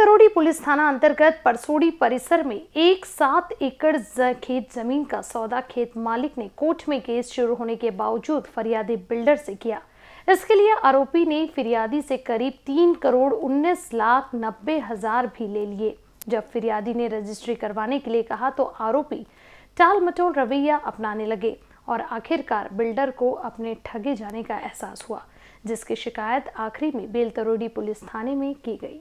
Beltarodi police थाना अंतर्गत परसोड़ी परिसर में एक सात एकड़ खेत ज़मीन का सौदा खेत मालिक ने कोर्ट में केस शुरू होने के बावजूद फरियादी बिल्डर से किया। इसके लिए आरोपी ने फिरियादी से करीब तीन करोड़ उन्नीस लाख नब्बे हज़ार भी ले लिए। जब फिरियादी ने रजिस्ट्री करवाने के लिए कहा तो आरोपी टाल मटोल रवैया अपनाने लगे और आखिरकार बिल्डर को अपने ठगे जाने का एहसास हुआ, जिसकी शिकायत आखिरी में बेलतरोड़ी पुलिस थाने में की गई।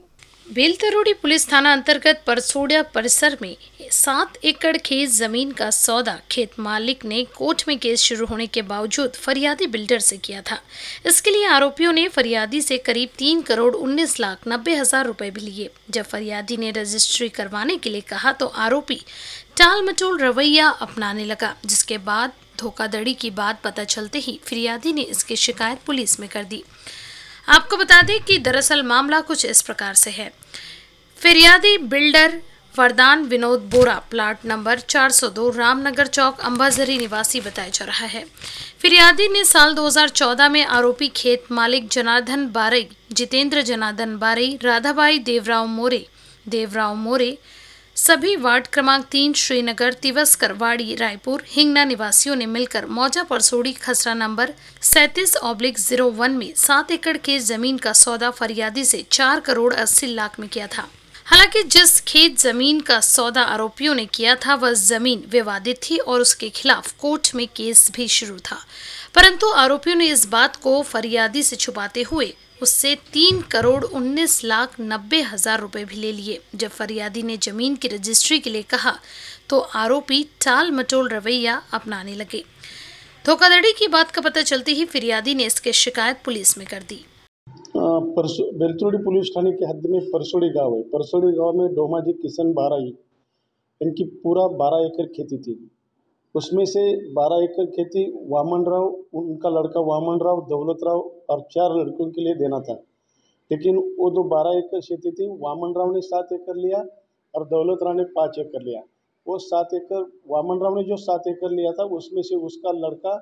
बेलतरोड़ी पुलिस थाना अंतर्गत परसोड़िया परिसर में सात एकड़ खेत ज़मीन का सौदा खेत मालिक ने कोर्ट में केस शुरू होने के बावजूद फरियादी बिल्डर से किया था। इसके लिए आरोपियों ने फरियादी से करीब तीन करोड़ उन्नीस लाख नब्बे हज़ार रुपए भी लिए। जब फरियादी ने रजिस्ट्री करवाने के लिए कहा तो आरोपी टाल मटोल रवैया अपनाने लगा, जिसके बाद धोखाधड़ी की बात पता चलते ही फिरियादी ने इसकी शिकायत पुलिस में कर दी। आपको बता दें कि दरअसल मामला कुछ इस प्रकार से है। फिरियादी builder Vardan Vinod Bora, plot number 402 Ramnagar चौक, अंबाझरी, निवासी बताया जा रहा है। फिरियादी ने साल 2014 में आरोपी खेत मालिक जनार्दन बारई, जितेंद्र जनार्दन बारई, राधाबाई देवराव मोरे देवराव मोरे सभी वार्ड क्रमांक तीन श्रीनगर, तिवस्कर, वाड़ी, रायपुर, हिंगना निवासियों ने मिलकर मौजा परसोड़ी खसरा नंबर सैतीस ऑब्लिक ज़ीरो वन में सात एकड़ के ज़मीन का सौदा फरियादी से चार करोड़ अस्सी लाख में किया था। हालाँकि जिस खेत ज़मीन का सौदा आरोपियों ने किया था, वह ज़मीन विवादित थी और उसके खिलाफ कोर्ट में केस भी शुरू था। परंतु आरोपियों ने इस बात को फरियादी से छुपाते हुए उससे तीन करोड़ उन्नीस लाख नब्बे हज़ार रुपए भी ले लिए। जब फरियादी ने ज़मीन की रजिस्ट्री के लिए कहा तो आरोपी टाल मटोल रवैया अपनाने लगे। धोखाधड़ी की बात का पता चलते ही फिरियादी ने इसकी शिकायत पुलिस में कर दी। परसो पुलिस थाने के हद में परसोड़ी गाँव है। परसोड़ी गाँव में डोमाजी किशन बाराई, इनकी पूरा बारह एकड़ खेती थी। उसमें से बारह एकड़ खेती वामन राव उनका लड़का वामन राव दौलत राव और चार लड़कों के लिए देना था। लेकिन वो जो बारह एकड़ खेती थी वामन राव ने सात एकड़ लिया और दौलत राव ने पाँच एकड़ लिया। वो सात एकड़ वामन राव ने जो सात एकड़ लिया था उसमें से उसका लड़का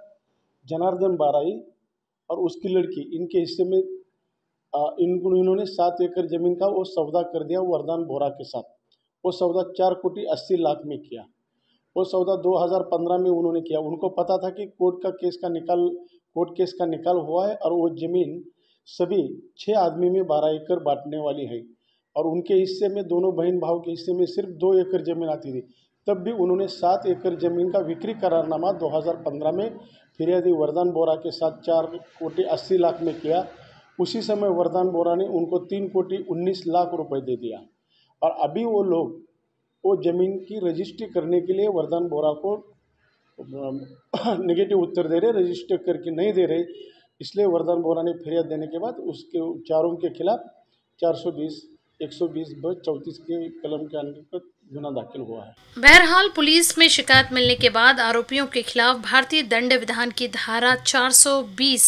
जनार्दन बाराई और उसकी लड़की इनके हिस्से में आ, इन इन्होंने सात एकड़ ज़मीन का वो सौदा कर दिया वरदान बोरा के साथ। वो सौदा चार कोटी अस्सी लाख में किया। वो सौदा 2015 में उन्होंने किया। उनको पता था कि कोर्ट का केस का निकाल, कोर्ट केस का निकाल हुआ है और वो ज़मीन सभी छः आदमी में बारह एकड़ बांटने वाली है। और उनके हिस्से में, दोनों बहन भाव के हिस्से में सिर्फ़ दो एकड़ ज़मीन आती थी। तब भी उन्होंने सात एकड़ ज़मीन का बिक्री करारनामा 2015 में फिरियादी वरदान बोरा के साथ चार कोटी अस्सी लाख में किया। उसी समय वरदान बोरा ने उनको तीन कोटी उन्नीस लाख रुपए दे दिया। और अभी वो लोग वो ज़मीन की रजिस्ट्री करने के लिए वरदान बोरा को नेगेटिव उत्तर दे रहे रजिस्टर करके नहीं दे रहे। इसलिए वरदान बोरा ने फिरियाद देने के बाद उसके चारों के खिलाफ 420 120 ब चौंतीस के कलम के अंतर्गत गुना दाखिल हुआ है। बहरहाल, पुलिस में शिकायत मिलने के बाद आरोपियों के खिलाफ भारतीय दंड विधान की धारा 420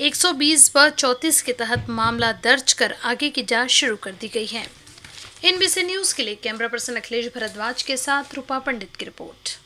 120 व 34 के तहत मामला दर्ज कर आगे की जाँच शुरू कर दी गई है। इन न्यूज़ के लिए कैमरा पर्सन अखिलेश भरद्वाज के साथ रूपा पंडित की रिपोर्ट।